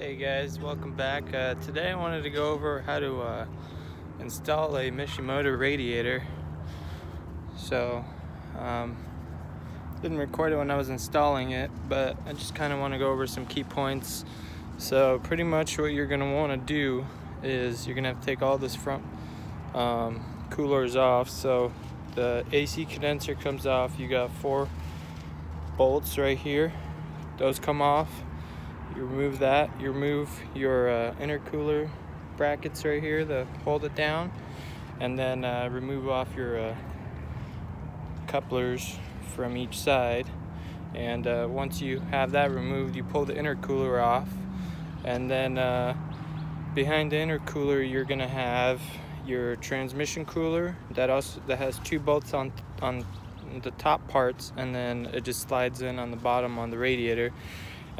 Hey guys, welcome back. Uh, today I wanted to go over how to uh, install a Mishimoto radiator. So, um, didn't record it when I was installing it, but I just kind of want to go over some key points. So pretty much what you're going to want to do is you're going to have to take all this front um, coolers off. So the AC condenser comes off. You got four bolts right here. Those come off you remove that you remove your uh, intercooler brackets right here to hold it down and then uh, remove off your uh, couplers from each side. And uh, once you have that removed you pull the intercooler off and then uh, behind the intercooler you're gonna have your transmission cooler that also that has two bolts on on the top parts and then it just slides in on the bottom on the radiator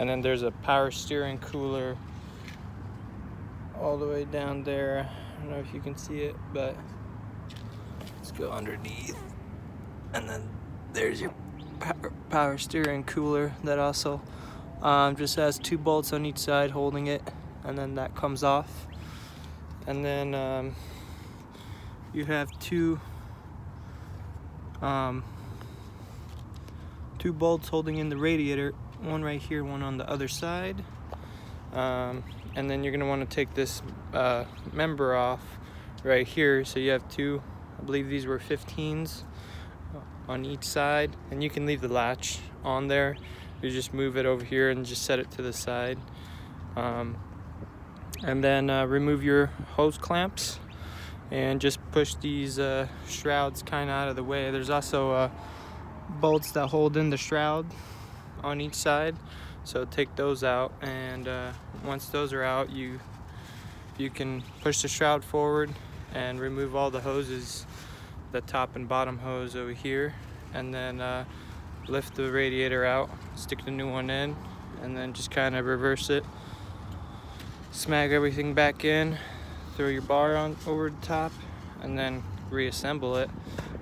and then there's a power steering cooler all the way down there. I don't know if you can see it but let's go underneath. And then there's your power, steering cooler that also um, just has two bolts on each side holding it. And then that comes off. And then um, you have two um, two bolts holding in the radiator one right here, one on the other side. Um, and then you're gonna wanna take this uh, member off right here. So you have two, I believe these were 15s on each side. And you can leave the latch on there. You just move it over here and just set it to the side. Um, and then uh, remove your hose clamps and just push these uh, shrouds kind of out of the way. There's also uh, bolts that hold in the shroud on each side. So take those out and uh, once those are out you you can push the shroud forward and remove all the hoses the top and bottom hose over here and then uh, lift the radiator out stick the new one in and then just kind of reverse it. Smag everything back in throw your bar on over the top and then reassemble it.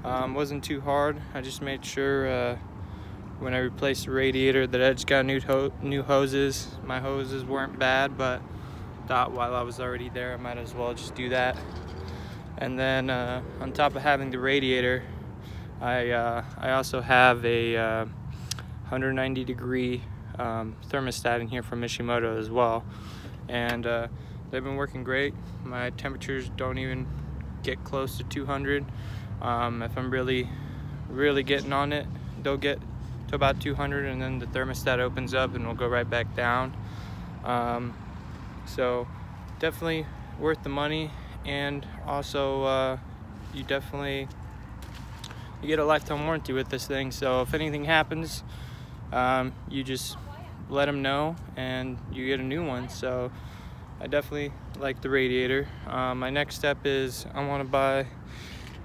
Um, wasn't too hard. I just made sure uh, when I replaced the radiator that I just got new, new hoses. My hoses weren't bad, but thought while I was already there, I might as well just do that. And then uh, on top of having the radiator, I, uh, I also have a uh, 190 degree um, thermostat in here from Mishimoto as well. And uh, they've been working great. My temperatures don't even get close to 200. Um, if I'm really, really getting on it, they'll get to about 200 and then the thermostat opens up and we'll go right back down. Um, so definitely worth the money and also uh, you definitely you get a lifetime warranty with this thing. So if anything happens um, you just let them know and you get a new one. So I definitely like the radiator. Um, my next step is I want to buy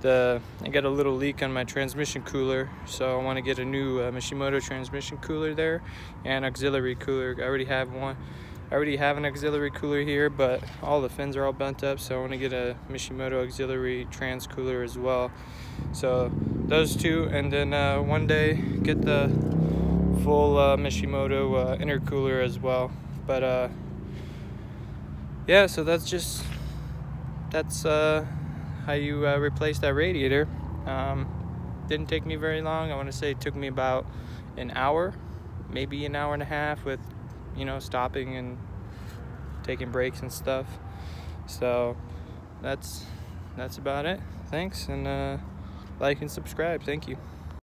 the I got a little leak on my transmission cooler so I want to get a new uh, Mishimoto transmission cooler there and auxiliary cooler. I already have one I already have an auxiliary cooler here but all the fins are all bent up so I want to get a Mishimoto auxiliary trans cooler as well. So those two and then uh, one day get the full uh, Mishimoto uh, intercooler as well. But uh, yeah so that's just that's uh how you uh, replace that radiator. Um, didn't take me very long. I want to say it took me about an hour, maybe an hour and a half with, you know, stopping and taking breaks and stuff. So that's that's about it. Thanks and uh, like and subscribe. Thank you.